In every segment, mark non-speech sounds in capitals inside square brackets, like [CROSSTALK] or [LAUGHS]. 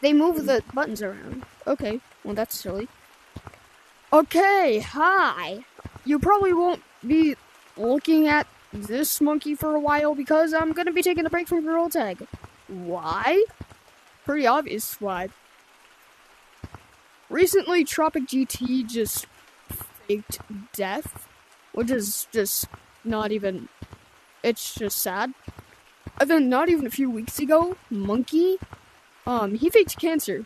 They move the buttons around. Okay, well that's silly. Okay, hi. You probably won't be looking at this monkey for a while because I'm gonna be taking a break from Gorilla Tag. Why? Pretty obvious why. Recently, Tropic GT just faked death, which is just not even. It's just sad. And then, not even a few weeks ago, Monkey, um, he faked cancer.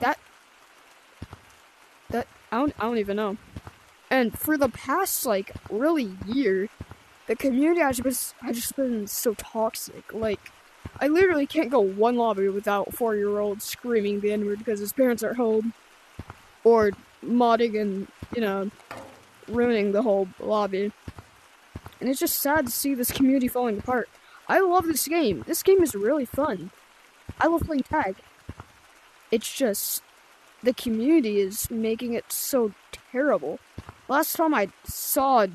That. That. I don't, I don't even know. And for the past, like, really year, the community has just, has just been so toxic. Like, I literally can't go one lobby without four year old screaming the N word because his parents are home. Or modding and, you know, ruining the whole lobby. And it's just sad to see this community falling apart. I love this game. This game is really fun. I love playing tag. It's just the community is making it so terrible. Last time I saw a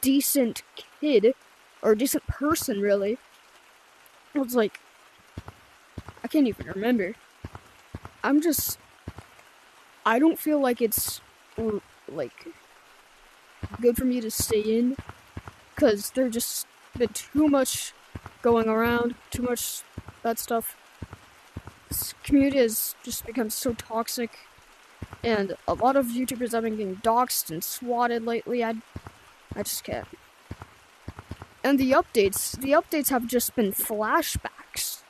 decent kid, or a decent person really, it was like, I can't even remember. I'm just, I don't feel like it's, like, good for me to stay in, because there's just been too much going around, too much that stuff. This community has just become so toxic, and a lot of YouTubers have been getting doxxed and swatted lately. I, I just can't. And the updates, the updates have just been flashbacks.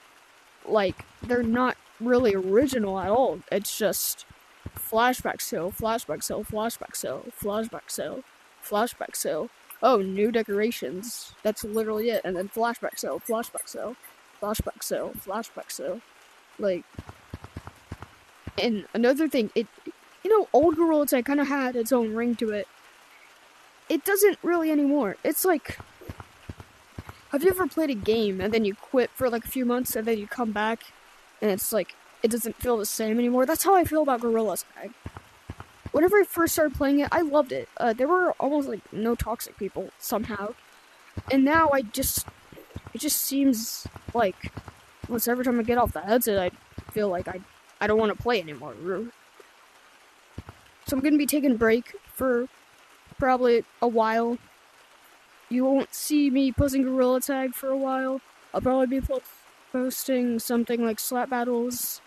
Like, they're not really original at all. It's just flashback sale, flashback sale, flashback sale, flashback sale, flashback sale. Oh, new decorations. That's literally it. And then flashback sale, flashback sale, flashback sale, flashback sale. Like, and another thing, it, you know, old Gorilla Tag kind of had its own ring to it. It doesn't really anymore. It's like have you ever played a game and then you quit for like a few months and then you come back and it's like it doesn't feel the same anymore? That's how I feel about Gorillas. Tag. Whenever I first started playing it, I loved it. Uh, there were almost like no toxic people somehow, and now I just it just seems like once every time I get off the headset, I feel like I I don't want to play anymore. So I'm gonna be taking a break for probably a while you won't see me posting Gorilla Tag for a while. I'll probably be posting something like Slap Battles.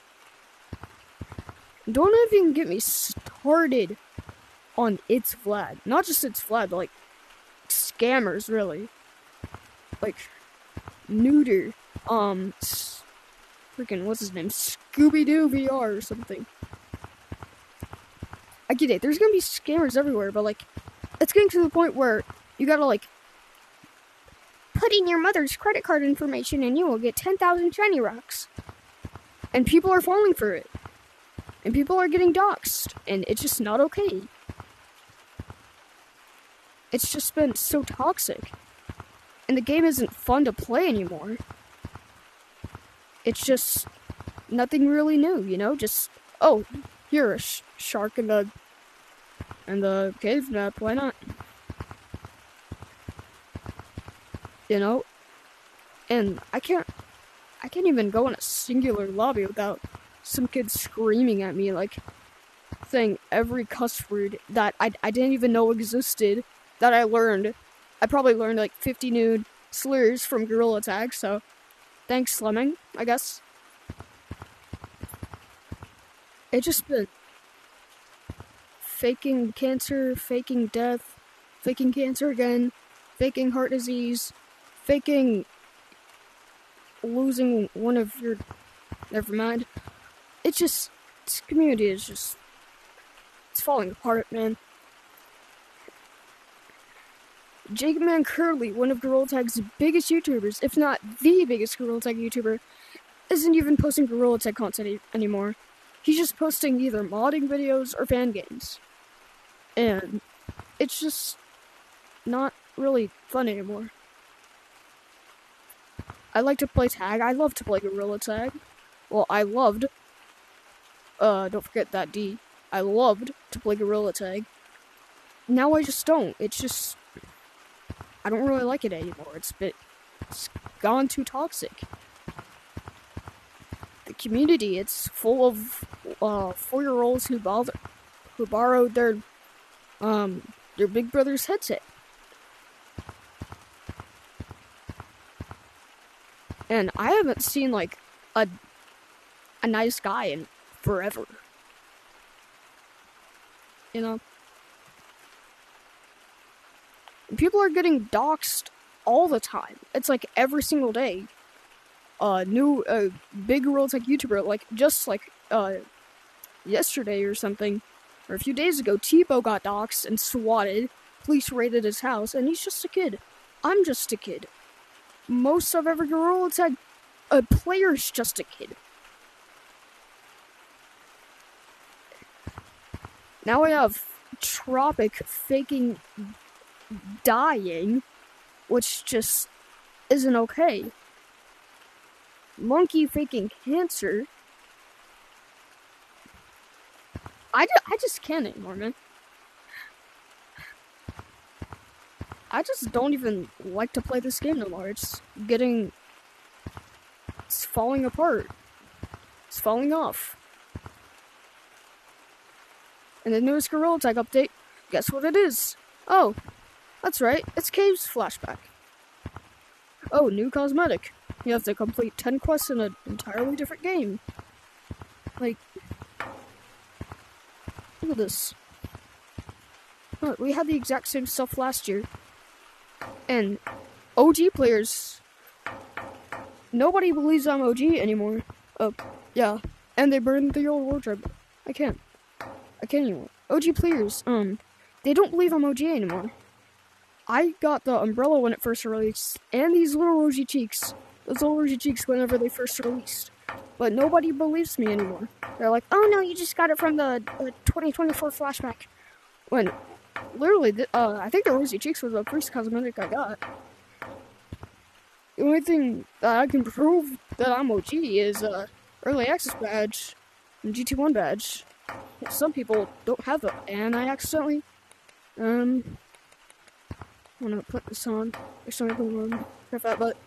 Don't even get me started on its Vlad. Not just its Vlad, like scammers, really. Like Neuter, um, freaking what's his name, Scooby Doo VR or something. I get it. There's gonna be scammers everywhere, but like, it's getting to the point where you gotta like Put in your mother's credit card information and you will get 10,000 shiny rocks. And people are falling for it. And people are getting doxxed. And it's just not okay. It's just been so toxic. And the game isn't fun to play anymore. It's just nothing really new, you know? Just, oh, here, a sh shark in the, in the cave map, why not? you know? And I can't I can't even go in a singular lobby without some kid screaming at me like saying every cuss word that I, I didn't even know existed that I learned. I probably learned like 50 new slurs from Gorilla Tag, so thanks Lemming, I guess. It just been faking cancer, faking death, faking cancer again, faking heart disease, faking losing one of your. Never mind. It's just. This community is just. It's falling apart, man. Jacob Man Curly, one of Gorilla Tag's biggest YouTubers, if not the biggest Gorilla Tag YouTuber, isn't even posting Gorilla Tag content anymore. He's just posting either modding videos or fan games. And it's just not really fun anymore. I like to play tag. I love to play gorilla tag. Well, I loved. Uh, don't forget that D. I loved to play gorilla tag. Now I just don't. It's just I don't really like it anymore. It's bit it's gone too toxic. The community. It's full of uh, four-year-olds who bother, who borrowed their um their big brother's headset. And I haven't seen like a a nice guy in forever. You know? People are getting doxxed all the time. It's like every single day. Uh, new, uh, big world tech YouTuber, like, just like, uh, yesterday or something, or a few days ago, Tebow got doxxed and swatted. Police raided his house, and he's just a kid. I'm just a kid. Most of every world tech a player's just a kid. Now I have Tropic faking dying, which just isn't okay. Monkey faking cancer. I, ju- I just can't anymore, man. I just don't even like to play this game no more. It's getting. It's falling apart. It's falling off. And the newest Gorilla Tag update, guess what it is? Oh, that's right, it's Cave's flashback. Oh, new cosmetic. You have to complete 10 quests in an entirely different game. Like, look at this. Look, we had the exact same stuff last year. And OG players, nobody believes I'm OG anymore. Oh, yeah. And they burned the old wardrobe. I can't. I can't anymore. OG players, um, they don't believe I'm OG anymore. I got the umbrella when it first released, and these little rosy cheeks. Those little rosy cheeks whenever they first released. But nobody believes me anymore. They're like, oh no, you just got it from the, the 2024 flashback. When, literally, uh, I think the rosy cheeks was the first cosmetic I got. The only thing that I can prove that I'm OG is uh, early access badge and GT1 badge some people don't have it, and I accidentally, um, I'm gonna put this on. Accidentally put it on. that, but.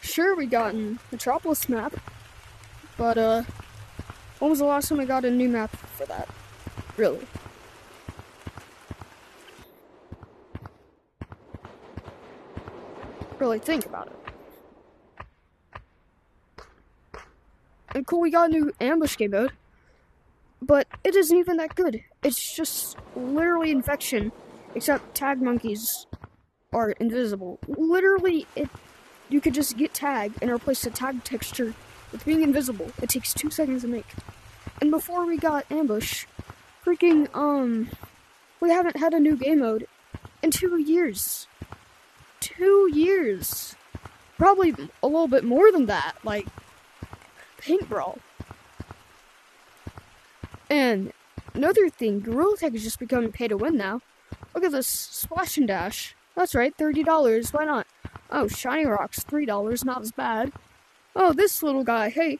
Sure, we got a Metropolis map, but, uh, when was the last time I got a new map for that? Really? Really think about it. And cool, we got a new ambush game mode. But it isn't even that good. It's just literally infection. Except tag monkeys are invisible. Literally, it you could just get tag and replace the tag texture with being invisible. It takes two seconds to make. And before we got ambush, freaking um we haven't had a new game mode in two years. Two years. Probably a little bit more than that. Like paint brawl. And another thing, Gorilla Tag is just becoming pay to win now. Look at this Splash and Dash. That's right, $30. Why not? Oh, Shiny Rocks, $3. Not as bad. Oh, this little guy, hey,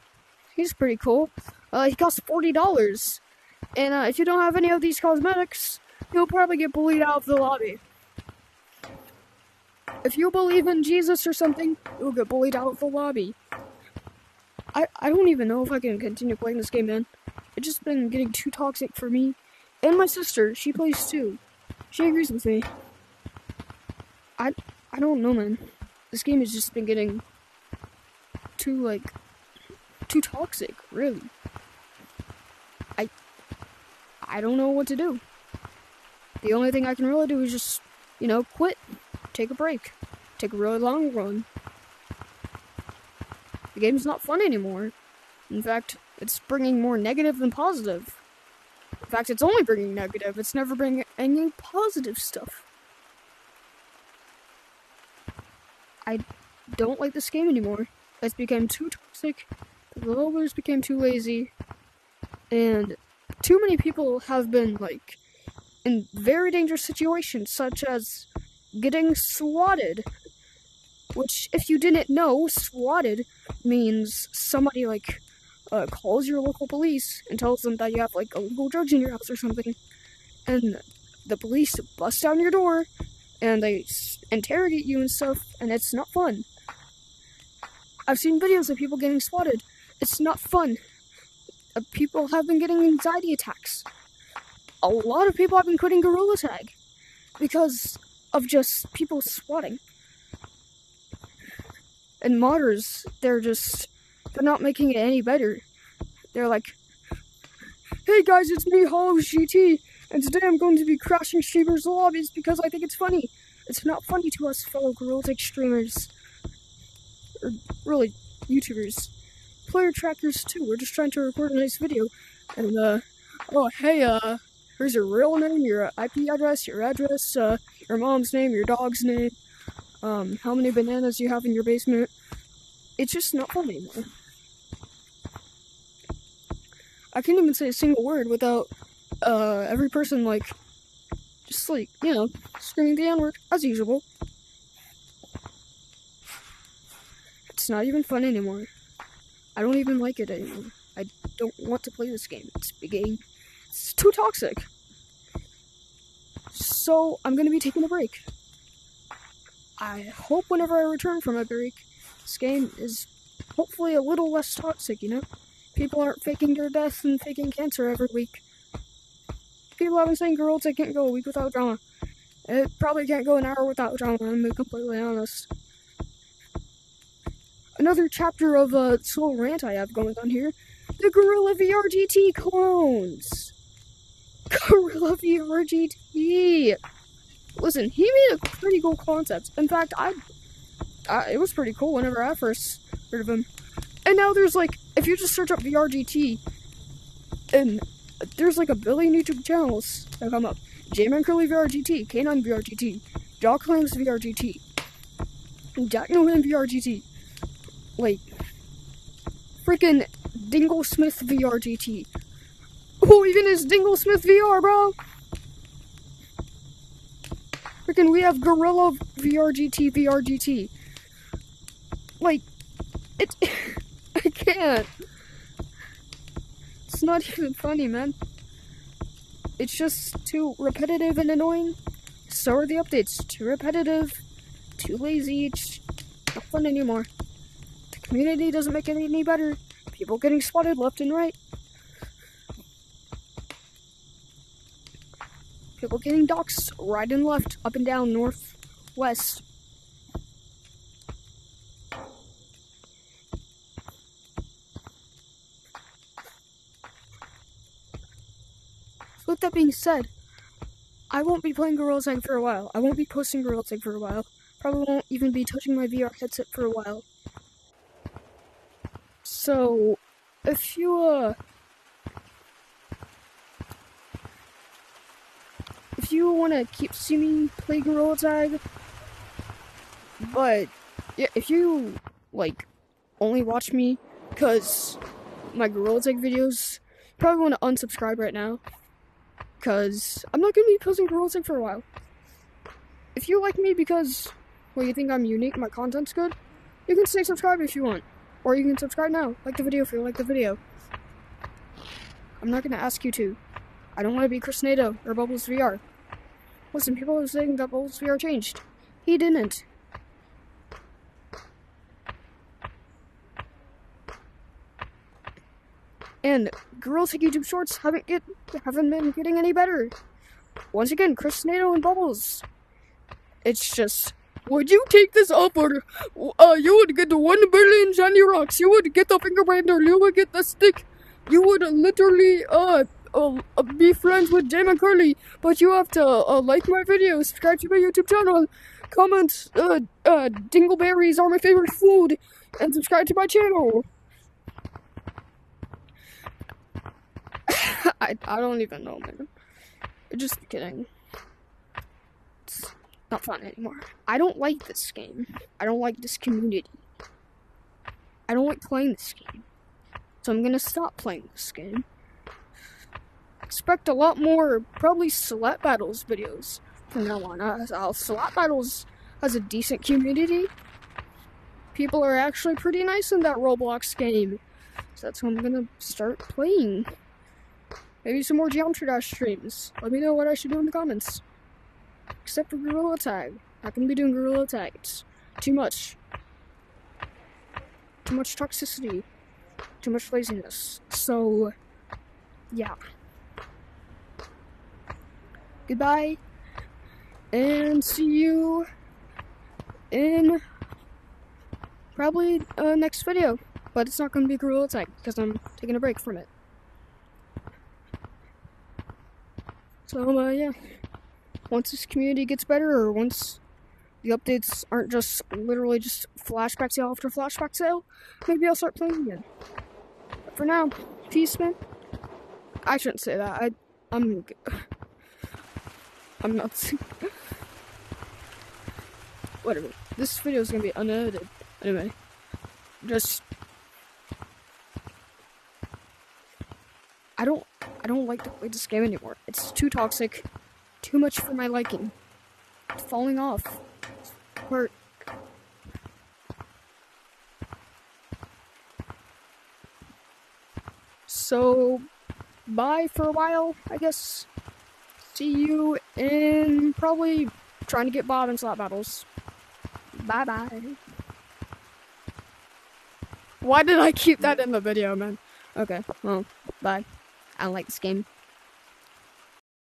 he's pretty cool. Uh, he costs $40. And uh, if you don't have any of these cosmetics, you'll probably get bullied out of the lobby. If you believe in Jesus or something, you'll get bullied out of the lobby. I, I don't even know if I can continue playing this game, man. It's just been getting too toxic for me. And my sister, she plays too. She agrees with me. I I don't know, man. This game has just been getting too like too toxic, really. I I don't know what to do. The only thing I can really do is just, you know, quit, take a break, take a really long run, the game's not fun anymore. In fact, it's bringing more negative than positive. In fact, it's only bringing negative. It's never bringing any positive stuff. I don't like this game anymore. It's become too toxic. The developers became too lazy. And too many people have been, like, in very dangerous situations, such as getting swatted which, if you didn't know, swatted means somebody like uh, calls your local police and tells them that you have like illegal drugs in your house or something, and the police bust down your door and they interrogate you and stuff, and it's not fun. I've seen videos of people getting swatted. It's not fun. Uh, people have been getting anxiety attacks. A lot of people have been quitting Gorilla Tag because of just people swatting. And modders, they're just, they're not making it any better. They're like, hey guys, it's me, Hollow GT, and today I'm going to be crashing streamers' lobbies because I think it's funny. It's not funny to us fellow Gorilla Tag streamers. Or really, YouTubers. Player trackers too, we're just trying to record a nice video. And, uh, oh, hey, uh, here's your real name, your IP address, your address, uh, your mom's name, your dog's name, um, how many bananas you have in your basement. It's just not funny anymore. I can't even say a single word without uh, every person like just like you know screaming the N word as usual. It's not even fun anymore. I don't even like it anymore. I don't want to play this game. It's game. It's too toxic. So I'm gonna be taking a break. I hope whenever I return from my break, this game is hopefully a little less toxic, you know? People aren't faking their deaths and faking cancer every week. People have been saying girls I can't go a week without drama. It probably can't go an hour without drama, I'm being completely honest. Another chapter of a uh, slow rant I have going on here. The Gorilla VR GT clones! [LAUGHS] Gorilla VR GT! Listen, he made a pretty cool concept. In fact, I, I, it was pretty cool whenever I first heard of him. And now there's like, if you just search up VRGT, and there's like a billion YouTube channels that come up. J-Man Curly VRGT, K9 VRGT, Jock Clams VRGT, Jack Nolan VRGT, like, freaking Dingle Smith VRGT. Oh, even is Dingle Smith VR, bro! Freaking, we have Gorilla VRGT VRGT. Like, it's. [LAUGHS] It's not [LAUGHS] even funny, man. It's just too repetitive and annoying. So are the updates. Too repetitive, too lazy, it's not fun anymore. The community doesn't make it any better. People getting spotted left and right. People getting doxxed right and left, up and down, north, west. With that being said, I won't be playing Gorilla Tag for a while. I won't be posting Gorilla Tag for a while. Probably won't even be touching my VR headset for a while. So, if you, uh, if you want to keep seeing me play Gorilla Tag, but yeah, if you like only watch me because my Gorilla Tag videos, probably want to unsubscribe right now because I'm not gonna be posting Tag for a while. If you like me because well you think I'm unique, my content's good, you can stay subscribed if you want, or you can subscribe now. Like the video if you like the video. I'm not gonna ask you to. I don't want to be Chris Nato or Bubbles VR. Listen, people are saying that Bubbles VR changed. He didn't. And Gorilla Tag YouTube Shorts haven't get haven't been getting any better. Once again, Chris Nato and Bubbles. It's just would you take this offer? Uh, you would get the one billion shiny rocks. You would get the finger bender. You would get the stick. You would literally uh, uh, uh be friends with J-Man Curly. But you have to uh, like my video, subscribe to my YouTube channel, comment uh, uh, dingleberries are my favorite food, and subscribe to my channel. I, I don't even know, man. Just kidding. It's not fun anymore. I don't like this game. I don't like this community. I don't like playing this game. So I'm gonna stop playing this game. Expect a lot more, probably Slap Battles videos from now on. Uh, Slap Battles has a decent community. People are actually pretty nice in that Roblox game. So that's what I'm gonna start playing. Maybe some more Geometry Dash streams. Let me know what I should do in the comments. except for Gorilla Tag. Not gonna be doing Gorilla Tag. It's too much. Too much toxicity. Too much laziness. So, yeah. Goodbye. And see you in probably uh, next video. But it's not going to be Gorilla Tag because I'm taking a break from it. So, uh, yeah. Once this community gets better, or once the updates aren't just literally just flashback sale after flashback sale, maybe I'll start playing again. But for now, peace, man. I shouldn't say that. I, I'm, [SIGHS] I'm not. [LAUGHS] Whatever. This video is gonna be unedited. Anyway, just. I don't. I don't like to play this game anymore. It's too toxic. Too much for my liking. It's falling off. Hurt. So, bye for a while, I guess. See you in probably trying to get Bob in Slap Battles. Bye bye. Why did I keep that in the video, man? Okay, well, bye. I like this game.